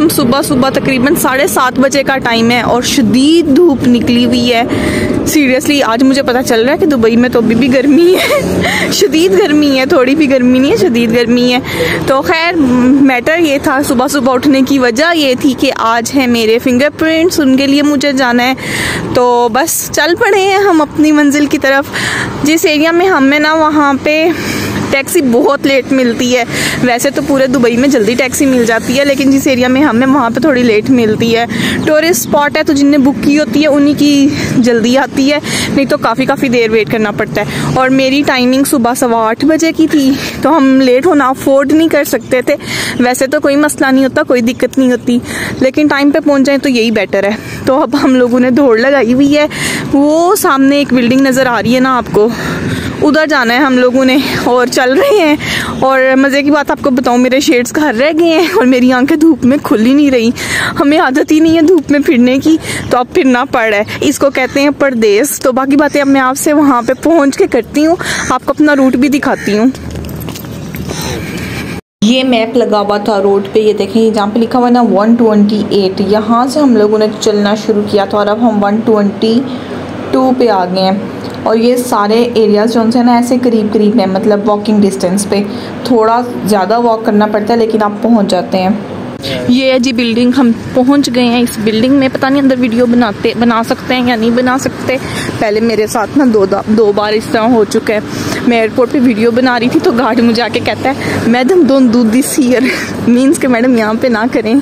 हम सुबह सुबह तकरीबन साढ़े सात बजे का टाइम है और शदीद धूप निकली हुई है। सीरियसली आज मुझे पता चल रहा है कि दुबई में तो अभी भी गर्मी है। शदीद गर्मी है, थोड़ी भी गर्मी नहीं है, शदीद गर्मी है। तो खैर मैटर ये था सुबह सुबह उठने की वजह ये थी कि आज है मेरे फिंगरप्रिंट्स उनके लिए मुझे जाना है। तो बस चल पड़े हैं हम अपनी मंजिल की तरफ़। जिस एरिया में हमें ना, वहाँ पे टैक्सी बहुत लेट मिलती है। वैसे तो पूरे दुबई में जल्दी टैक्सी मिल जाती है, लेकिन जिस एरिया में हमें वहाँ पे थोड़ी लेट मिलती है। टूरिस्ट स्पॉट है तो जिनने बुक की होती है, उन्हीं की जल्दी आती है। नहीं तो काफ़ी काफ़ी देर वेट करना पड़ता है। और मेरी टाइमिंग सुबह सवा आठ बजे की थी तो हम लेट होना अफोर्ड नहीं कर सकते थे। वैसे तो कोई मसला नहीं होता, कोई दिक्कत नहीं होती। लेकिन टाइम पर पहुँच जाए तो यही बेटर है। तो अब हम लोगों ने दौड़ लगाई हुई है। वो सामने एक बिल्डिंग नज़र आ रही है ना आपको? उधर जाना है हम लोगों ने और चल रहे हैं और मज़े की बात आपको बताऊँ, मेरे शेड्स घर रह गए हैं और मेरी आँखें धूप में खुल ही नहीं रही। हमें आदत ही नहीं है धूप में फिरने की तो अब फिरना पड़ रहा है। इसको कहते हैं परदेश तो बाकी बातें अब मैं आपसे वहाँ पर पहुँच के करती हूँ। आपको अपना रूट भी दिखाती हूँ। ये मैप लगा हुआ था रोड पे, ये देखें, जहाँ पे लिखा हुआ ना 128 यहाँ से हम लोगों ने चलना शुरू किया था और अब हम 122 पे आ गए हैं। और ये सारे एरियाज़ जो हैं ना ऐसे करीब करीब हैं मतलब वॉकिंग डिस्टेंस पे। थोड़ा ज़्यादा वॉक करना पड़ता है लेकिन आप पहुँच जाते हैं। ये है जी बिल्डिंग हम पहुँच गए हैं इस बिल्डिंग में। पता नहीं अंदर वीडियो बनाते बना सकते हैं या नहीं बना सकते। पहले मेरे साथ ना दो दो बार इस तरह हो चुका है। मैं एयरपोर्ट पे वीडियो बना रही थी तो गार्ड मुझे आके कहता है madam don't do this year means के मैडम यहाँ पे ना करें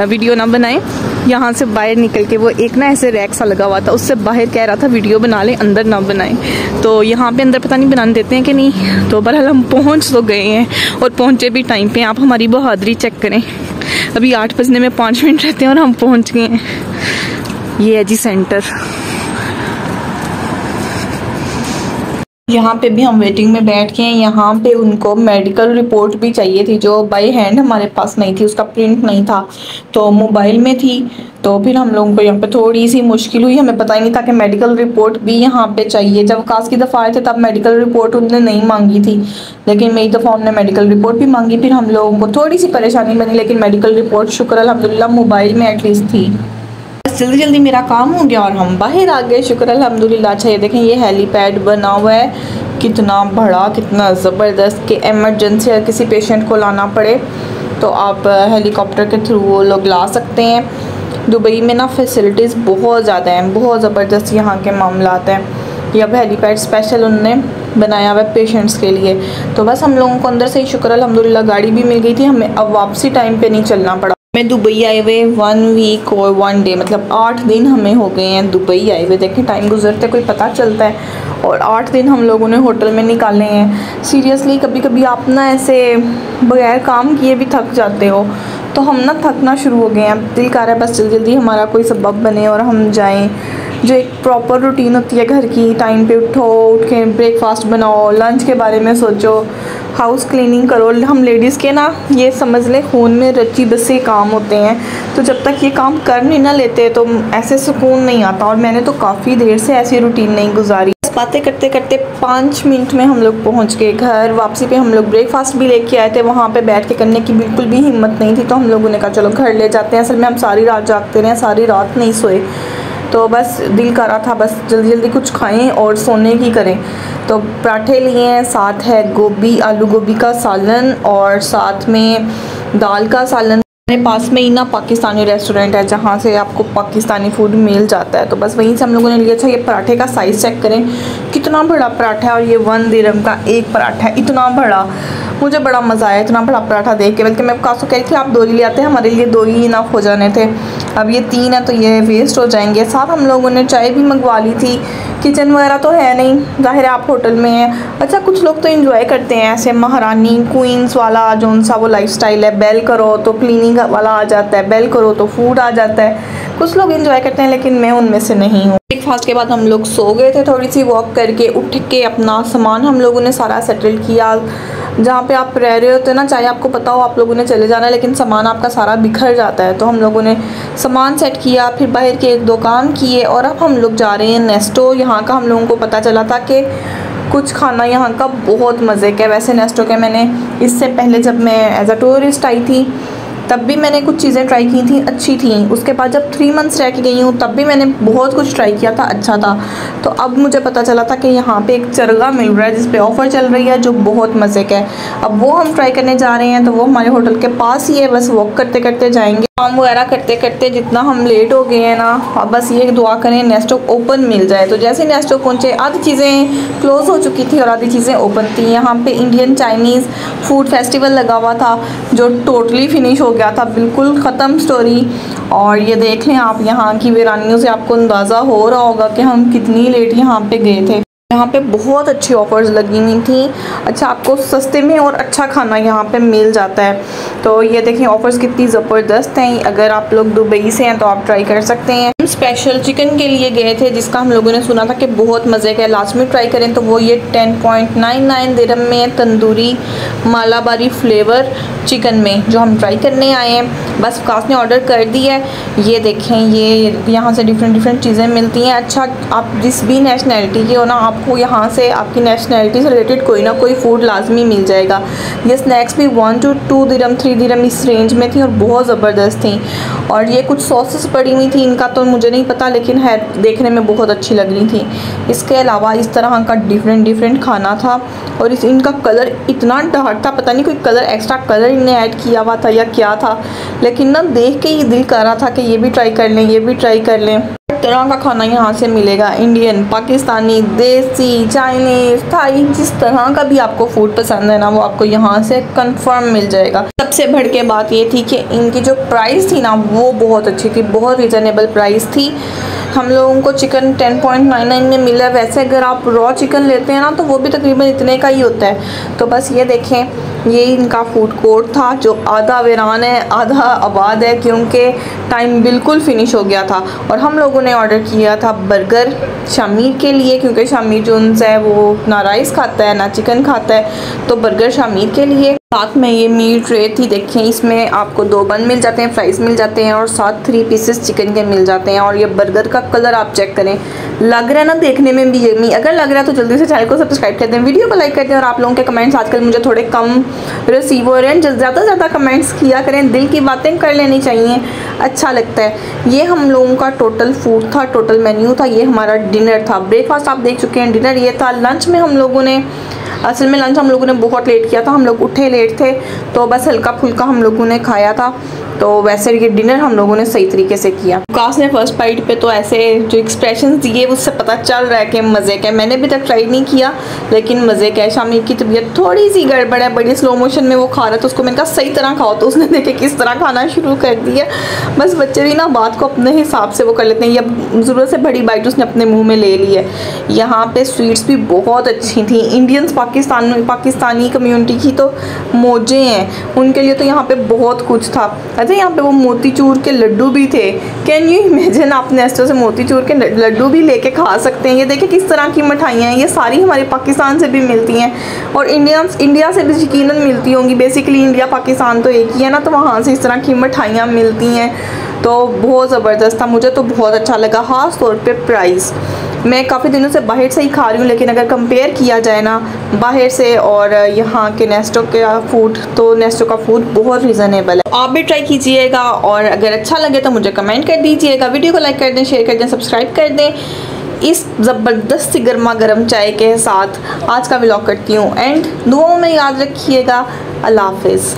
वीडियो ना बनाएँ। यहाँ से बाहर निकल के वो एक ना ऐसे रैक सा लगा हुआ था, उससे बाहर कह रहा था, वीडियो बना लें, अंदर ना बनाएँ। तो यहाँ पे अंदर पता नहीं बनाने देते हैं कि नहीं तो बहरहाल हम पहुँच तो गए हैं और पहुँचे भी टाइम पे। आप हमारी बहादुरी चेक करें। अभी आठ बजने में पाँच मिनट रहते हैं और हम पहुँच गए हैं। ये है जी सेंटर यहाँ पे भी हम वेटिंग में बैठ के हैं। यहाँ पे उनको मेडिकल रिपोर्ट भी चाहिए थी, जो बाई हैंड हमारे पास नहीं थी, उसका प्रिंट नहीं था। तो मोबाइल में थी तो फिर हम लोगों को यहाँ पे थोड़ी सी मुश्किल हुई। हमें पता ही नहीं था कि मेडिकल रिपोर्ट भी यहाँ पे चाहिए। जब कास की दफ़ा आए थे, तब मेडिकल रिपोर्ट उनने नहीं मांगी थी। लेकिन मेरी दफ़ा उनने मेडिकल रिपोर्ट भी मांगी। फिर हम लोगों को थोड़ी सी परेशानी बनी, लेकिन मेडिकल रिपोर्ट शुक्र अलहमदिल्ला मोबाइल में एटलीस्ट थी। जल्दी जल्दी मेरा काम हो गया और हम बाहर आ गए। शुक्र अलहमदिल्ला अच्छा ये देखें, ये हेलीपैड बना हुआ है। कितना बड़ा, कितना ज़बरदस्त कि एमरजेंसी अगर किसी पेशेंट को लाना पड़े तो आप हेलीकॉप्टर के थ्रू वो लोग ला सकते हैं। दुबई में ना फैसिलिटीज़ बहुत ज़्यादा हैं, बहुत ज़बरदस्त यहाँ के मामला हैं। ये अब हेलीपैड स्पेशल उनने बनाया हुआ है पेशेंट्स के लिए। तो बस हम लोगों को अंदर से ही शुक्र अलहमदिल्ला गाड़ी भी मिल गई थी, हमें अब वापसी टाइम पे नहीं चलना पड़ा। मैं दुबई आए हुए वन वीक और वन डे मतलब आठ दिन हमें हो गए हैं दुबई आए हुए देखें टाइम गुजरते, कोई पता चलता है। और आठ दिन हम लोगों ने होटल में निकाले हैं। सीरियसली कभी कभी आप ना ऐसे बगैर काम किए भी थक जाते हो। तो हम ना थकना शुरू हो गए हैं। दिल कर रहा है, बस जल्दी जल्दी हमारा कोई सबब बने और हम जाएँ। जो एक प्रॉपर रूटीन होती है घर की टाइम पे उठो, उठ के ब्रेकफास्ट बनाओ लंच के बारे में सोचो। हाउस क्लीनिंग करो। हम लेडीज़ के ना, ये समझ लें, खून में रची बसे काम होते हैं। तो जब तक ये काम कर नहीं ना लेते तो ऐसे सुकून नहीं आता। और मैंने तो काफ़ी देर से ऐसी रूटीन नहीं गुजारी। बातें करते करते पाँच मिनट में हम लोग पहुँच गए घर। वापसी पे हम लोग ब्रेकफास्ट भी लेके आए थे। वहाँ पे बैठ के करने की बिल्कुल भी हिम्मत नहीं थी। तो हम लोगों ने कहा, चलो घर ले जाते हैं। असल में हम सारी रात जागते रहे, सारी रात नहीं सोए। तो बस दिल कर रहा था, बस जल्दी जल्दी कुछ खाएँ और सोने की करें। तो पराठे लिए हैं, साथ है गोभी, आलू गोभी का सालन और साथ में दाल का सालन। मेरे पास में ही ना पाकिस्तानी रेस्टोरेंट है जहाँ से आपको पाकिस्तानी फ़ूड मिल जाता है। तो बस वहीं से हम लोगों ने लिया था, ये पराठे का साइज़ चेक करें। कितना बड़ा पराठा है और ये वन दिरम का एक पराठा है। इतना बड़ा। मुझे बड़ा मज़ा आया इतना बड़ा पराठा देख के। बल्कि मैं कासू कह रही थी, आप दो ही ले आते हैं, हमारे लिए दो ही इनफ हो जाने थे। अब ये तीन है तो ये वेस्ट हो जाएँगे। साथ हम लोगों ने चाय भी मंगवा ली थी। किचन वगैरह तो है नहीं। ज़ाहिर आप होटल में हैं। अच्छा कुछ लोग तो इन्जॉय करते हैं ऐसे महारानी क्वींस वाला जो सा वो लाइफ है। बेल करो तो क्लीनिंग वाला आ जाता है बेल करो तो फ़ूड आ जाता है। कुछ लोग इंजॉय करते हैं, लेकिन मैं उनमें से नहीं हूँ। ब्रेकफास्ट के बाद हम लोग सो गए थे थोड़ी सी वॉक करके उठ के अपना सामान हम लोगों ने सारा सेटल किया। जहाँ पे आप रह रहे होते ना, चाहे आपको पता हो, आप लोगों ने चले जाना है, लेकिन सामान आपका सारा बिखर जाता है। तो हम लोगों ने सामान सेट किया, फिर बाहर के एक दो काम किए, और अब हम लोग जा रहे हैं नेस्टो यहाँ का हम लोगों को पता चला था कि कुछ खाना यहाँ का बहुत मज़े का है। वैसे नेस्टो के मैंने इससे पहले जब मैं एज अ टूरिस्ट आई थी तब भी मैंने कुछ चीज़ें ट्राई की थी, अच्छी थी। उसके बाद जब थ्री मंथ्स रह के गई हूँ, तब भी मैंने बहुत कुछ ट्राई किया था अच्छा था। तो अब मुझे पता चला था कि यहाँ पे एक चरगा मिल रहा है जिस पे ऑफ़र चल रही है, जो बहुत मज़े का है। अब वो हम ट्राई करने जा रहे हैं तो वो हमारे होटल के पास ही है, बस वॉक करते करते जाएँगे। काम वगैरह करते करते जितना हम लेट हो गए हैं ना, अब बस ये दुआ करें नेस्टो ओपन मिल जाए। तो जैसे नेस्टो पहुँचे आधी चीज़ें क्लोज़ हो चुकी थी और आधी चीज़ें ओपन थी, यहाँ पे इंडियन चाइनीज़ फ़ूड फेस्टिवल लगा हुआ था, जो टोटली फिनिश हो गया था, बिल्कुल ख़त्म स्टोरी और ये देख लें आप यहाँ की वीरानियों से आपको अंदाज़ा हो रहा होगा कि हम कितनी लेट यहाँ पर गए थे। यहाँ पे बहुत अच्छी ऑफ़र्स लगी हुई थी। अच्छा आपको सस्ते में और अच्छा खाना यहाँ पे मिल जाता है। तो ये देखें ऑफ़र्स कितनी ज़बरदस्त हैं। अगर आप लोग दुबई से हैं तो आप ट्राई कर सकते हैं। हम स्पेशल चिकन के लिए गए थे, जिसका हम लोगों ने सुना था कि बहुत मज़े का लास्ट में ट्राई करें तो वो ये टेन पॉइंट नाइन नाइन दिरम में तंदूरी मालाबारी फ्लेवर चिकन में, जो हम ट्राई करने आए हैं। बस कास ने ऑर्डर कर दिया है। ये देखें, ये यहाँ से डिफरेंट डिफरेंट चीज़ें मिलती हैं। अच्छा आप जिस भी नेशनैलिटी के हो ना, आपको यहाँ से आपकी नेशनैलिटी से रिलेटेड कोई ना कोई फ़ूड लाजमी मिल जाएगा। ये स्नैक्स भी one two two dirham three dirham इस रेंज में थी और बहुत ज़बरदस्त थी। और ये कुछ सॉसेस पड़ी हुई थी, इनका तो मुझे नहीं पता, लेकिन है, देखने में बहुत अच्छी लग रही थी। इसके अलावा इस तरह का डिफरेंट डिफरेंट खाना था और इस, इनका कलर इतना डार्क था, पता नहीं कोई कलर एक्स्ट्रा कलर इन्हें ऐड किया हुआ था या क्या था, लेकिन ना देख के ये दिल कर रहा था कि ये भी ट्राई कर लें, ये भी ट्राई कर लें। तरह का खाना यहाँ से मिलेगा। इंडियन पाकिस्तानी, देसी चाइनीज़ थाई जिस तरह का भी आपको फ़ूड पसंद है ना, वो आपको यहाँ से कंफर्म मिल जाएगा। सबसे भड़के बात ये थी कि इनकी जो प्राइस थी ना, वो बहुत अच्छी थी, बहुत रिजनेबल प्राइस थी। हम लोगों को चिकन 10.99 में मिला है। वैसे अगर आप रॉ चिकन लेते हैं ना तो वो भी तकरीबन इतने का ही होता है। तो बस ये देखें, ये इनका फ़ूड कोर्ट था, जो आधा वीरान है, आधा आबाद है क्योंकि टाइम बिल्कुल फिनिश हो गया था। और हम लोगों ने ऑर्डर किया था बर्गर शामिर के लिए, क्योंकि शामिर जो है, वो ना राइस खाता है, ना चिकन खाता है। तो बर्गर शामिर के लिए। साथ में ये मील ट्रे थी देखें इसमें आपको दो बन मिल जाते हैं, फ्राइज़ मिल जाते हैं और साथ थ्री पीसेस चिकन के मिल जाते हैं और ये बर्गर का कलर आप चेक करें। लग रहा है ना देखने में भी यमी अगर लग रहा है तो जल्दी से चैनल को सब्सक्राइब कर दें वीडियो को लाइक कर दें और आप लोगों के कमेंट्स आजकल मुझे थोड़े कम रिसीव हो रहे हैं ज़्यादा से ज़्यादा कमेंट्स किया करें, दिल की बातें कर लेनी चाहिए अच्छा लगता है। ये हम लोगों का टोटल फ़ूड था टोटल मेन्यू था, ये हमारा डिनर था। ब्रेकफास्ट आप देख चुके हैं डिनर ये था। लंच में हम लोगों ने असल में लंच हम लोगों ने बहुत लेट किया था, हम लोग उठे लेट थे तो बस हल्का फुल्का हम लोगों ने खाया था। तो वैसे ये डिनर हम लोगों ने सही तरीके से किया। काश ने फ़र्स्ट बाइट पे तो ऐसे जो एक्सप्रेशन दिए, उससे पता चल रहा है कि मज़े का मैंने अभी तक ट्राई नहीं किया, लेकिन मज़े का है? की तबीयत थोड़ी सी गड़बड़ है, बड़ी स्लो मोशन में वो खा रहा था उसको मैंने कहा, सही तरह खाओ। तो उसने देखे किस तरह खाना शुरू कर दिया। बस बच्चे भी ना बात को अपने हिसाब से वो कर लेते हैं। या ज़रूरत से बड़ी बाइट उसने अपने मुँह में ले ली है। यहाँ पर स्वीट्स भी बहुत अच्छी थी। इंडियंस पाकिस्तान, पाकिस्तानी कम्यूनिटी की तो मौजें हैं। उनके लिए तो यहाँ पर बहुत कुछ था। अच्छा यहाँ पे वो मोतीचूर के लड्डू भी थे। कैन यू इमेजिन आप नेस्टो से मोतीचूर के लड्डू भी लेके खा सकते हैं? ये देखिए किस तरह की मिठाइयाँ हैं। ये सारी हमारे पाकिस्तान से भी मिलती हैं और इंडिया इंडिया से भी यकीन मिलती होंगी। बेसिकली इंडिया पाकिस्तान तो एक ही है ना तो वहाँ से इस तरह की मिठाइयाँ मिलती हैं। तो बहुत ज़बरदस्त था। मुझे तो बहुत अच्छा लगा, ख़ास तौर पर प्राइस मैं काफ़ी दिनों से बाहर से ही खा रही हूँ, लेकिन अगर कंपेयर किया जाए ना, बाहर से और यहाँ के नेस्टो का फ़ूड तो नेस्टो का फ़ूड बहुत रीज़नेबल है। आप भी ट्राई कीजिएगा और अगर अच्छा लगे तो मुझे कमेंट कर दीजिएगा। वीडियो को लाइक कर दें शेयर कर दें सब्सक्राइब कर दें। इस ज़बरदस्त गर्मा गर्म चाय के साथ आज का व्लॉग करती हूँ। एंड दुआओं में याद रखिएगा। अल्लाह हाफिज़।